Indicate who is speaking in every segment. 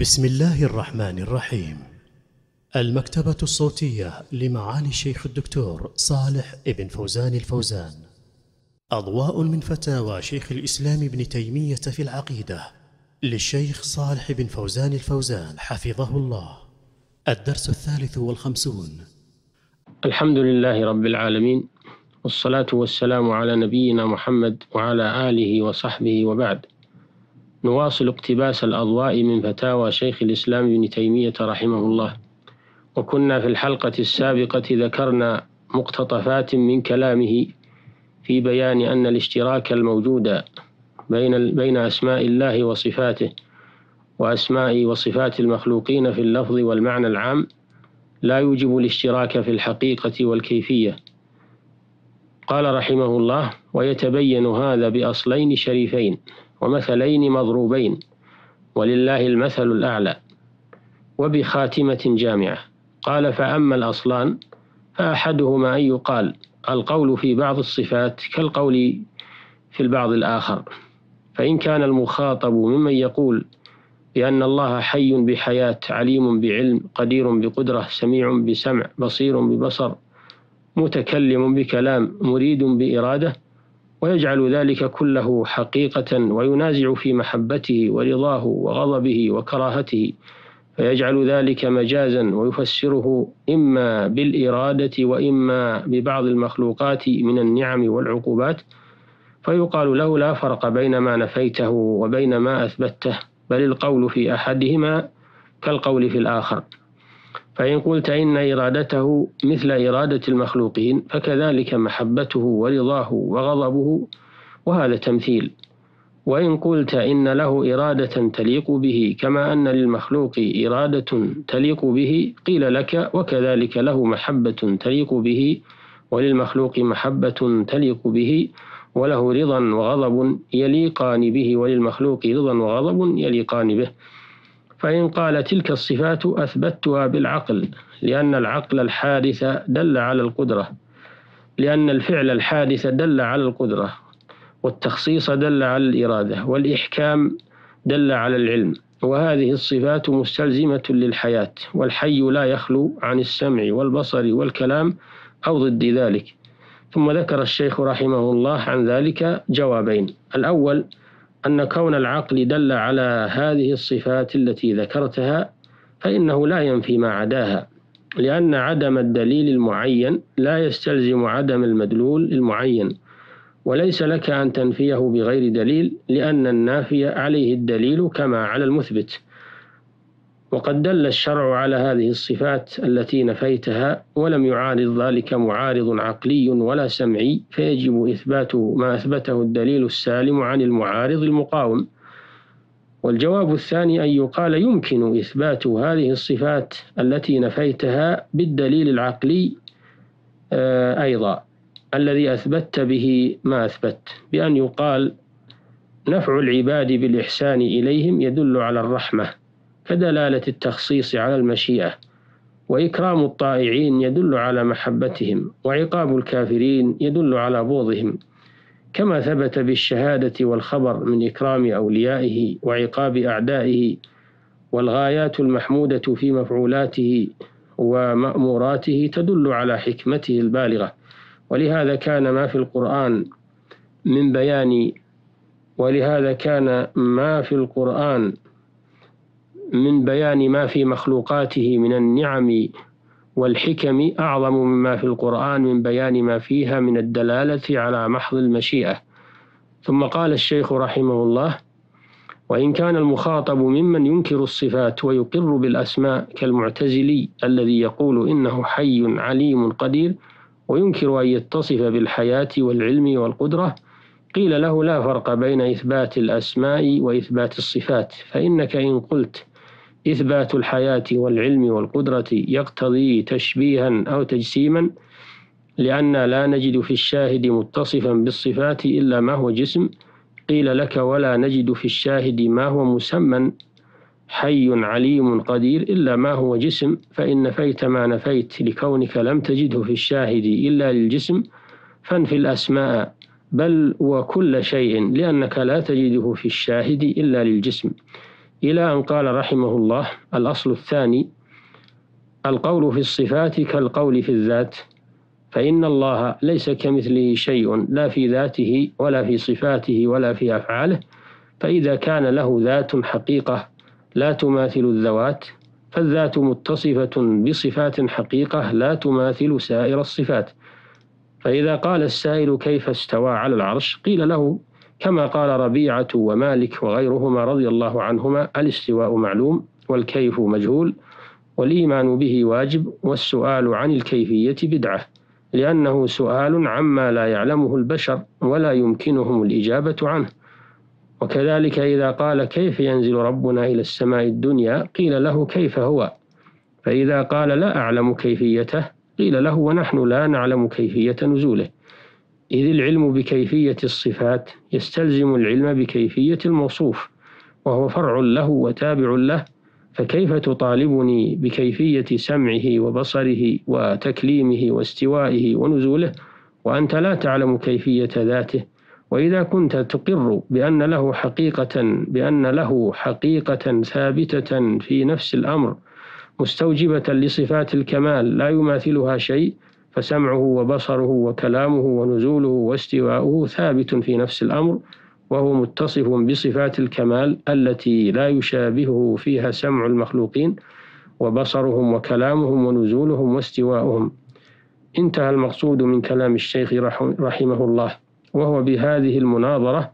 Speaker 1: بسم الله الرحمن الرحيم. المكتبة الصوتية لمعالي الشيخ الدكتور صالح ابن فوزان الفوزان. أضواء من فتاوى شيخ الإسلام ابن تيمية في العقيدة للشيخ صالح بن فوزان الفوزان حفظه الله. الدرس الثالث والخمسون.
Speaker 2: الحمد لله رب العالمين والصلاة والسلام على نبينا محمد وعلى آله وصحبه وبعد. نواصل اقتباس الأضواء من فتاوى شيخ الإسلام ابن تيمية رحمه الله. وكنا في الحلقة السابقة ذكرنا مقتطفات من كلامه في بيان أن الاشتراك الموجود بين بين أسماء الله وصفاته وأسماء وصفات المخلوقين في اللفظ والمعنى العام لا يوجب الاشتراك في الحقيقة والكيفية. قال رحمه الله ويتبين هذا بأصلين شريفين ومثلين مضروبين ولله المثل الأعلى وبخاتمة جامعة. قال فأما الأصلان فأحدهما أن يقال القول في بعض الصفات كالقول في البعض الآخر. فإن كان المخاطب ممن يقول بأن الله حي بحياة عليم بعلم قدير بقدرة سميع بسمع بصير ببصر متكلم بكلام مريد بإرادة ويجعل ذلك كله حقيقة وينازع في محبته ورضاه وغضبه وكراهته فيجعل ذلك مجازا ويفسره إما بالإرادة وإما ببعض المخلوقات من النعم والعقوبات فيقال له لا فرق بين ما نفيته وبين ما أثبته بل القول في أحدهما كالقول في الآخر. فإن قلت إن إرادته مثل إرادة المخلوقين فكذلك محبته ورضاه وغضبه وهذا تمثيل. وإن قلت إن له إرادة تليق به كما أن للمخلوق إرادة تليق به قيل لك وكذلك له محبة تليق به وللمخلوق محبة تليق به وله رضا وغضب يليقان به وللمخلوق رضا وغضب يليقان به. فإن قال تلك الصفات أثبتها بالعقل لأن العقل الحادث دل على القدرة لأن الفعل الحادث دل على القدرة والتخصيص دل على الإرادة والإحكام دل على العلم. وهذه الصفات مستلزمة للحياة والحي لا يخلو عن السمع والبصر والكلام أو ضد ذلك. ثم ذكر الشيخ رحمه الله عن ذلك جوابين. الأول أن كون العقل دل على هذه الصفات التي ذكرتها فإنه لا ينفي ما عداها لأن عدم الدليل المعين لا يستلزم عدم المدلول المعين وليس لك أن تنفيه بغير دليل لأن النافي عليه الدليل كما على المثبت. وقد دل الشرع على هذه الصفات التي نفيتها ولم يعارض ذلك معارض عقلي ولا سمعي فيجب إثبات ما أثبته الدليل السالم عن المعارض المقاوم. والجواب الثاني أن يقال يمكن إثبات هذه الصفات التي نفيتها بالدليل العقلي آه، أيضا. الذي أثبت به ما أثبت بأن يقال نفع العباد بالإحسان إليهم يدل على الرحمة. كدلالة التخصيص على المشيئة وإكرام الطائعين يدل على محبتهم وعقاب الكافرين يدل على بغضهم. كما ثبت بالشهادة والخبر من إكرام أوليائه وعقاب أعدائه والغايات المحمودة في مفعولاته ومأموراته تدل على حكمته البالغة. ولهذا كان ما في القرآن من بيان ولهذا كان ما في القرآن من بيان ما في مخلوقاته من النعم والحكم أعظم مما في القرآن من بيان ما فيها من الدلالة على محض المشيئة. ثم قال الشيخ رحمه الله وإن كان المخاطب ممن ينكر الصفات ويقر بالأسماء كالمعتزلي الذي يقول إنه حي عليم قدير وينكر أن يتصف بالحياة والعلم والقدرة قيل له لا فرق بين إثبات الأسماء وإثبات الصفات فإنك إن قلت إثبات الحياة والعلم والقدرة يقتضي تشبيها أو تجسيما لأن لا نجد في الشاهد متصفا بالصفات إلا ما هو جسم. قيل لك ولا نجد في الشاهد ما هو مسمى. حي عليم قدير إلا ما هو جسم فإن نفيت ما نفيت لكونك لم تجده في الشاهد إلا للجسم فانفي الأسماء. بل وكل شيء لأنك لا تجده في الشاهد إلا للجسم. إلى أن قال رحمه الله الأصل الثاني القول في الصفات كالقول في الذات فإن الله ليس كمثله شيء لا في ذاته ولا في صفاته ولا في أفعاله فإذا كان له ذات حقيقة لا تماثل الذوات فالذات متصفة بصفات حقيقة لا تماثل سائر الصفات. فإذا قال السائل كيف استوى على العرش قيل له كما قال ربيعة ومالك وغيرهما رضي الله عنهما الاستواء معلوم والكيف مجهول والإيمان به واجب والسؤال عن الكيفية بدعة لأنه سؤال عما لا يعلمه البشر ولا يمكنهم الإجابة عنه. وكذلك إذا قال كيف ينزل ربنا إلى السماء الدنيا قيل له كيف هو؟ فإذا قال لا أعلم كيفيته قيل له ونحن لا نعلم كيفية نزوله إذ العلم بكيفية الصفات يستلزم العلم بكيفية الموصوف وهو فرع له وتابع له فكيف تطالبني بكيفية سمعه وبصره وتكليمه واستوائه ونزوله؟ وأنت لا تعلم كيفية ذاته. وإذا كنت تقر بأن له حقيقة بأن له حقيقة ثابتة في نفس الأمر مستوجبة لصفات الكمال لا يماثلها شيء فسمعه وبصره وكلامه ونزوله واستواؤه ثابت في نفس الأمر وهو متصف بصفات الكمال التي لا يشابهه فيها سمع المخلوقين وبصرهم وكلامهم ونزولهم واستواؤهم. انتهى المقصود من كلام الشيخ رحمه الله وهو بهذه المناظرة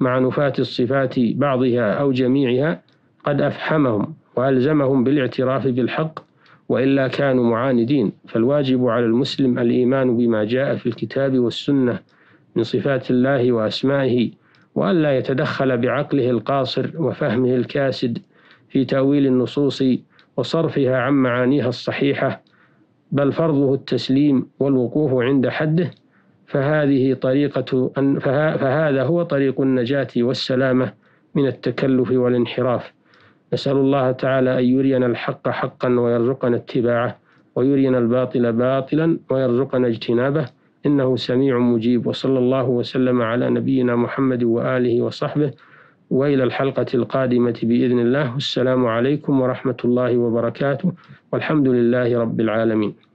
Speaker 2: مع نفاة الصفات بعضها أو جميعها قد أفحمهم وألزمهم بالاعتراف بالحق وإلا كانوا معاندين. فالواجب على المسلم الإيمان بما جاء في الكتاب والسنة من صفات الله وأسمائه وألا يتدخل بعقله القاصر وفهمه الكاسد في تأويل النصوص وصرفها عن معانيها الصحيحة بل فرضه التسليم والوقوف عند حده. فهذه طريقة فهذا هو طريق النجاة والسلامة من التكلف والانحراف. نسأل الله تعالى أن يرينا الحق حقا ويرزقنا اتباعه ويرينا الباطل باطلا ويرزقنا اجتنابه. إنه سميع مجيب وصلى الله وسلم على نبينا محمد وآله وصحبه. وإلى الحلقة القادمة بإذن الله. والسلام عليكم ورحمة الله وبركاته. والحمد لله رب العالمين.